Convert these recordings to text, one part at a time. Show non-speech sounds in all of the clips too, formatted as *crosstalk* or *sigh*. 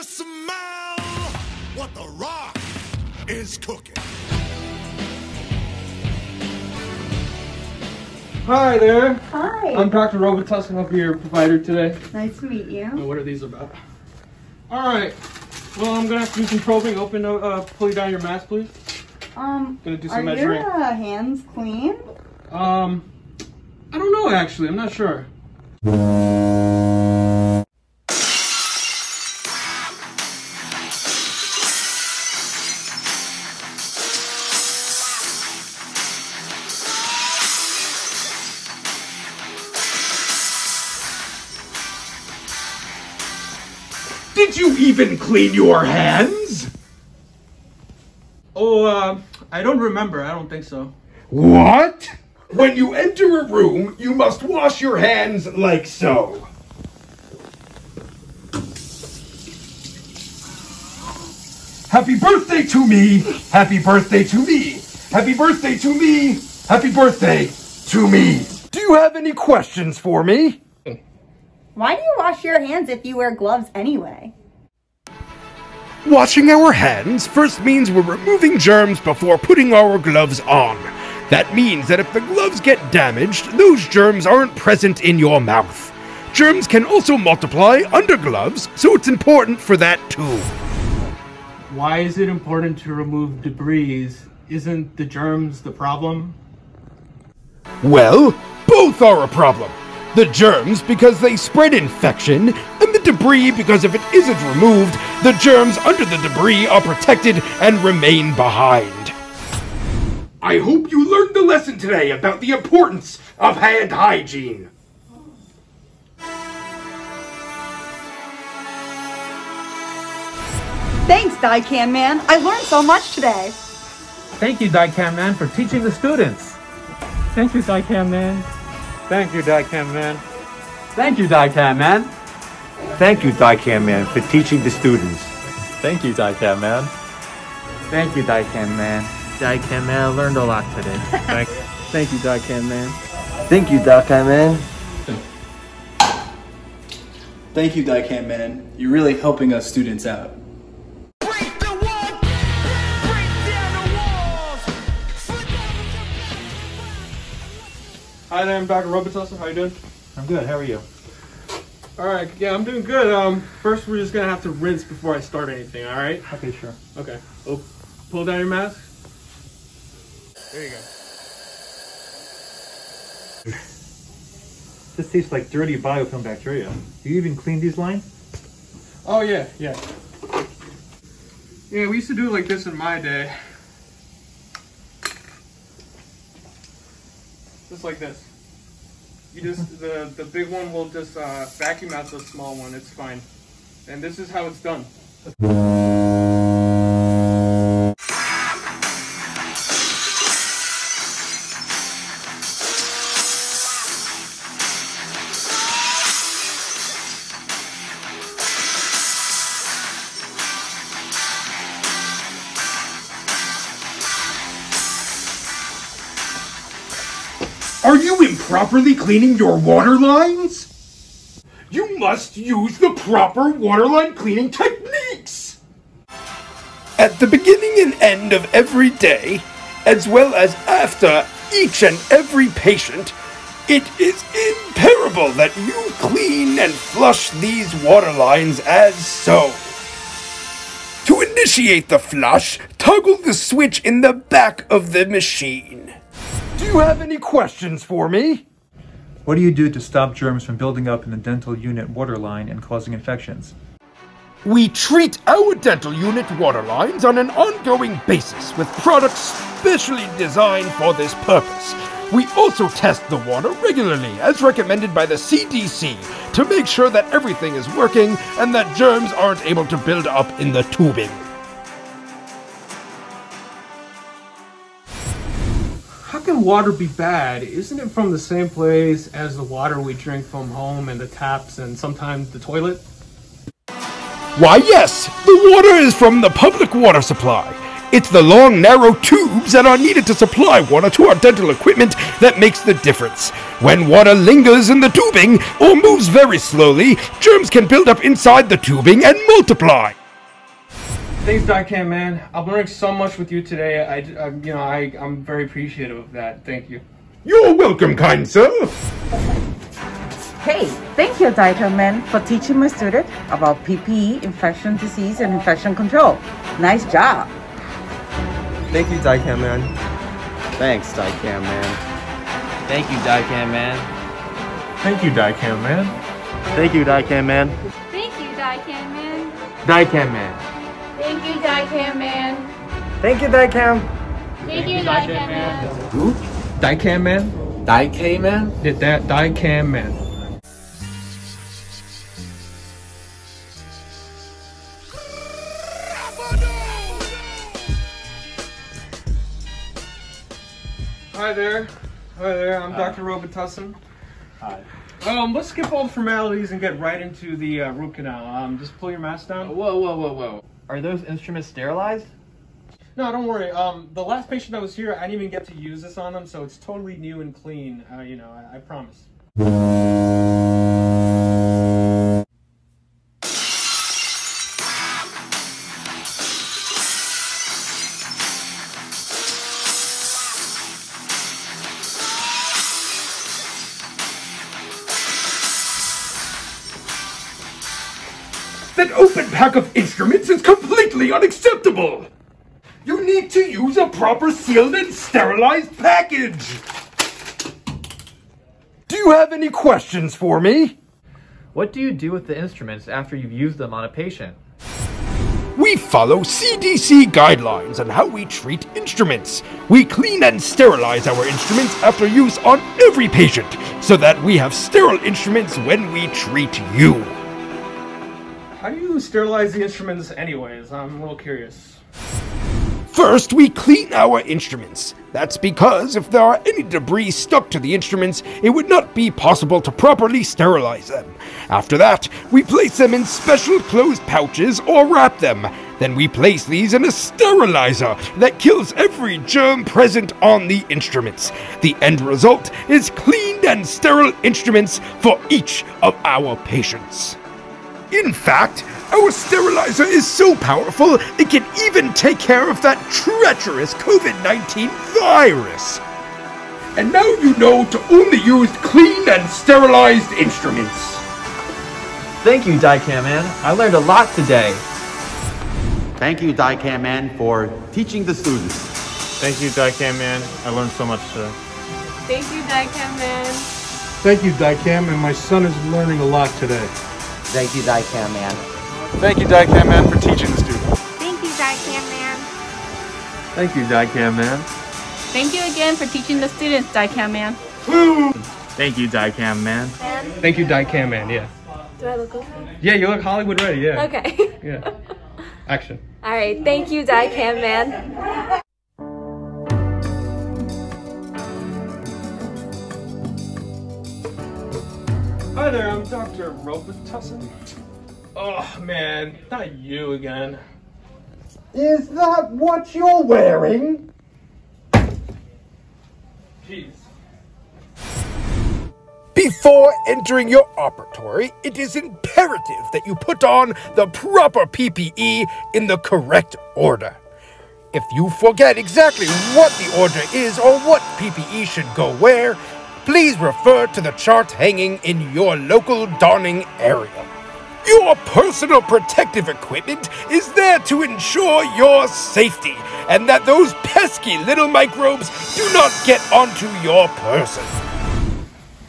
you smell what the rock is cooking? Hi there. Hi. I'm Dr. Robitussin. I'll be your provider today. nice to meet you. Now, what are these about? All right. Well, I'm gonna have to do some probing. Open, uh, uh, pull down your mask, please. Um, Gonna do are some measuring. your uh, hands clean? Um, I don't know actually. I'm not sure. Did you even clean your hands? Oh, uh, I don't remember. I don't think so. What? When you enter a room, you must wash your hands like so. Happy birthday to me! Happy birthday to me! Happy birthday to me! Happy birthday to me! Do you have any questions for me? Why do you wash your hands if you wear gloves anyway? Washing our hands first means we're removing germs before putting our gloves on. That means that if the gloves get damaged, those germs aren't present in your mouth. Germs can also multiply under gloves, so it's important for that too. Why is it important to remove debris? Isn't the germs the problem? Well, both are a problem. The germs because they spread infection, and the debris because if it isn't removed, the germs under the debris are protected and remain behind. I hope you learned the lesson today about the importance of hand hygiene. Thanks, Dicam Man. I learned so much today. Thank you, Dicam Man, for teaching the students. Thank you, Dicam Man. Thank you, Dicam Man. Thank you, Dicam Man. Thank you, Dicam Man, for teaching the students. Thank you, Dicam Man. Thank you, Dicam Man. Dicam Man, I learned a lot today. *laughs* Thank, Thank you, Dicam Man. Thank you, Dicam Man. Thank you, Dicam Man. You're really helping us students out. Hi there. I'm Dr. Robitussin. How you doing? I'm good. How are you? All right. Yeah, I'm doing good. Um, first we're just gonna have to rinse before I start anything. All right. Okay, sure. Okay. Oh, pull down your mask. There you go. This tastes like dirty biofilm bacteria. Do you even clean these lines? Oh yeah, yeah. Yeah, we used to do it like this in my day. Just like this. You just *laughs* the the big one will just uh, vacuum out the small one. It's fine. And this is how it's done. *laughs* Are you improperly cleaning your water lines? You must use the proper waterline cleaning techniques! At the beginning and end of every day, as well as after each and every patient, it is imperative that you clean and flush these water lines as so. To initiate the flush, toggle the switch in the back of the machine. Do you have any questions for me? What do you do to stop germs from building up in the dental unit water line and causing infections? We treat our dental unit water lines on an ongoing basis with products specially designed for this purpose. We also test the water regularly, as recommended by the CDC, to make sure that everything is working and that germs aren't able to build up in the tubing. Water be bad? Isn't it from the same place as the water we drink from home and the taps and sometimes the toilet? Why, yes, the water is from the public water supply. It's the long, narrow tubes that are needed to supply water to our dental equipment that makes the difference. When water lingers in the tubing or moves very slowly, germs can build up inside the tubing and multiply. Thanks, Dicam man. I've learned so much with you today. I, I you know, I, I'm very appreciative of that. Thank you. You're welcome, kind sir. Hey, thank you, Dicam man, for teaching my student about PPE, infection disease, and infection control. Nice job. Thank you, Dicam man. Thanks, Dicam man. Thank you, Dicam man. Thank you, Dicam man. Thank you, Dicam man. Thank you, Dicam man. Dicam man. Thank you, Dicam man. Thank you, Dicam. Thank you, Dicam man. Who? Dicam man? Dicam man? Did that Dicam man? Hi there. Hi there. I'm Dr. Robitussin. Hi. Um, let's skip all the formalities and get right into the uh, root canal. Um, just pull your mask down. Whoa, whoa, whoa, whoa. Are those instruments sterilized? No, don't worry. Um, the last patient that was here, I didn't even get to use this on them, so it's totally new and clean. Uh, you know, I, I promise. That open pack of instruments is completely unacceptable. You need to use a proper sealed and sterilized package. Do you have any questions for me? What do you do with the instruments after you've used them on a patient? We follow CDC guidelines on how we treat instruments. We clean and sterilize our instruments after use on every patient so that we have sterile instruments when we treat you. Sterilize the instruments anyways? I'm a little curious. First, we clean our instruments. That's because if there are any debris stuck to the instruments, it would not be possible to properly sterilize them. After that, we place them in special closed pouches or wrap them. Then we place these in a sterilizer that kills every germ present on the instruments. The end result is cleaned and sterile instruments for each of our patients. In fact, our sterilizer is so powerful it can even take care of that treacherous COVID 19 virus. And now you know to only use clean and sterilized instruments. Thank you, Dicam man. I learned a lot today. Thank you, Dicam man, for teaching the students. Thank you, Dicam man. I learned so much today. Thank you, Dicam man. Thank you, Dicam, and my son is learning a lot today. Thank you, Dicam man. Thank you, Dicam man, for teaching the students. Thank you, Dicam man. Thank you, Dicam man. Thank you again for teaching the students, Dicam man. Thank you, Dicam man. Thank you, Dicam man. Yeah. Do I look okay? Yeah, you look Hollywood ready. Yeah. Okay. *laughs* Yeah. Action. All right. Thank you, Dicam man. Hi there, I'm Dr. Robitussin. Oh man, not you again. Is that what you're wearing? Jeez. Before entering your operatory, it is imperative that you put on the proper PPE in the correct order. If you forget exactly what the order is or what PPE should go where, please refer to the chart hanging in your local donning area. Your personal protective equipment is there to ensure your safety and that those pesky little microbes do not get onto your person.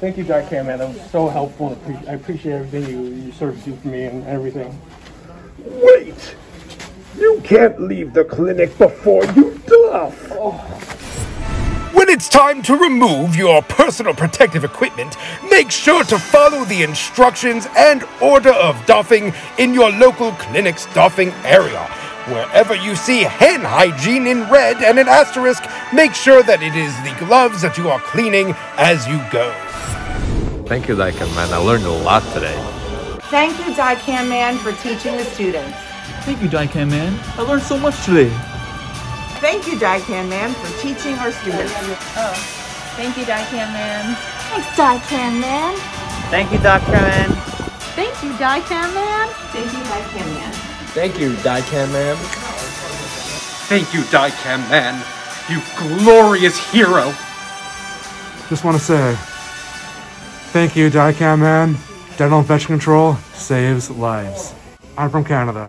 Thank you, Dicam man. That was so helpful. I appreciate everything you, you sort of do for me and everything. Wait! You can't leave the clinic before you doff! When it's time to remove your personal protective equipment, make sure to follow the instructions and order of doffing in your local clinic's doffing area. Wherever you see hand hygiene in red and an asterisk, make sure that it is the gloves that you are cleaning as you go. Thank you, Dicam man. I learned a lot today. Thank you, Dicam man, for teaching the students. Thank you, Dicam man. I learned so much today. Thank you, DICAM Man, for teaching our students. Oh, thank you, DICAM Man. Thanks, DICAM Man. Thank you, DICAM Man. Thank you, DICAM Man. Thank you, DICAM Man. Thank you, DICAM Man. Thank you, Dicam Man. You glorious hero. Just want to say, thank you, DICAM Man. Dental infection control saves lives. I'm from Canada.